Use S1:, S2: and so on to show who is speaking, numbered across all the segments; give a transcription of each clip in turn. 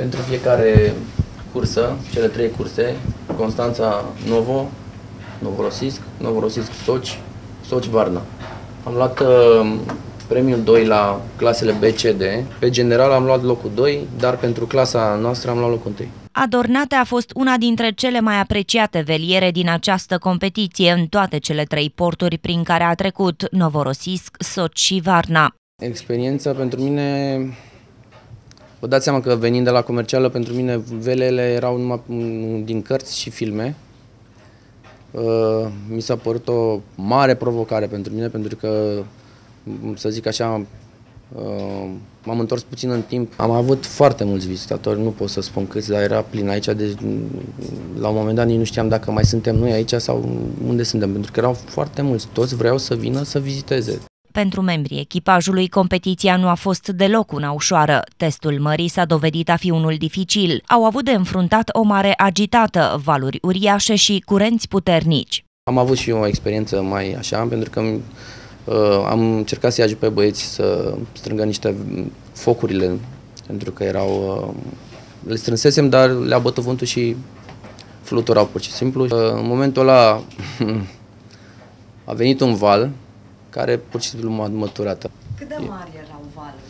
S1: Pentru fiecare cursă, cele trei curse, Constanța Novo, Novorosisc, Novorosisc Soci, Soci Varna. Am luat uh, premiul 2 la clasele BCD. Pe general am luat locul 2, dar pentru clasa noastră am luat locul 1.
S2: Adornate a fost una dintre cele mai apreciate veliere din această competiție în toate cele trei porturi prin care a trecut Novorosisc, Soci și Varna.
S1: Experiența pentru mine Vă dați seama că venind de la comercială, pentru mine velele erau numai din cărți și filme. Uh, mi s-a părut o mare provocare pentru mine, pentru că, să zic așa, uh, m-am întors puțin în timp. Am avut foarte mulți vizitatori, nu pot să spun câți, dar era plin aici, deci la un moment dat nici nu știam dacă mai suntem noi aici sau unde suntem, pentru că erau foarte mulți, toți vreau să vină să viziteze.
S2: Pentru membrii echipajului, competiția nu a fost deloc una ușoară. Testul mării s-a dovedit a fi unul dificil. Au avut de înfruntat o mare agitată, valuri uriașe și curenți puternici.
S1: Am avut și eu o experiență mai așa, pentru că uh, am încercat să-i ajut pe băieți să strângă niște focurile, pentru că erau... Uh, le strânsesem, dar le-a bătut vântul și fluturau pur și simplu. Uh, în momentul ăla a venit un val care pur și simplu m-a măturat.
S3: Cât de mari erau valurile?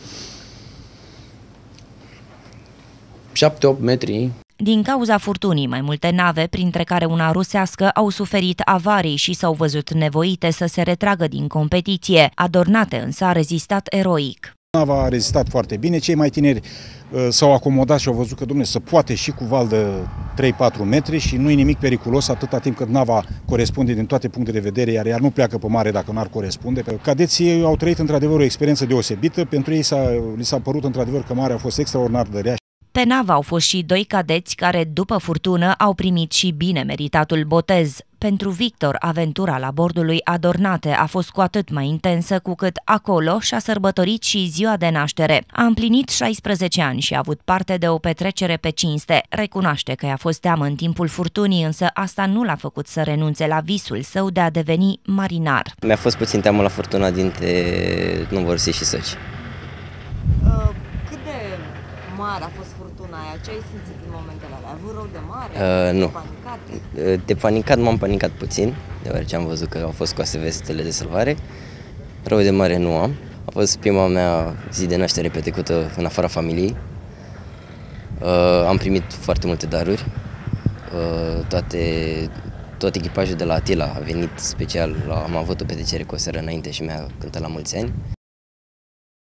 S1: 7-8 metri.
S2: Din cauza furtunii, mai multe nave, printre care una rusească, au suferit avarii și s-au văzut nevoite să se retragă din competiție. Adornate însă a rezistat eroic.
S4: Nava a rezistat foarte bine, cei mai tineri uh, s-au acomodat și au văzut că, domnule, să poate și cu val de 3-4 metri și nu e nimic periculos atâta timp cât nava corespunde din toate punctele de vedere, iar ea nu pleacă pe mare dacă n-ar corespunde. Cadeții au trăit într-adevăr o experiență deosebită, pentru ei s-a, li s-a părut într-adevăr că marea a fost extraordinar de rea
S2: pe navă au fost și doi cadeți care, după furtună, au primit și bine meritatul botez. Pentru Victor, aventura la bordul lui Adornate a fost cu atât mai intensă cu cât acolo și-a sărbătorit și ziua de naștere. A împlinit 16 ani și a avut parte de o petrecere pe cinste. Recunoaște că i-a fost teamă în timpul furtunii, însă asta nu l-a făcut să renunțe la visul său de a deveni marinar.
S5: Mi-a fost puțin teamă la furtuna dintre Novorosii și Soci
S3: mare a fost furtuna aia? Ce ai simțit în momentele alea? Ai avut rău de mare?
S5: Uh, nu.
S3: Panicat?
S5: Uh, de panicat m-am panicat puțin, deoarece am văzut că au fost scoase vestele de salvare. Rău de mare nu am. A fost prima mea zi de naștere petrecută în afara familiei. Uh, am primit foarte multe daruri. Uh, toate, tot echipajul de la Atila a venit special, la, am avut o petrecere cu o seară înainte și mi-a cântat la mulți ani.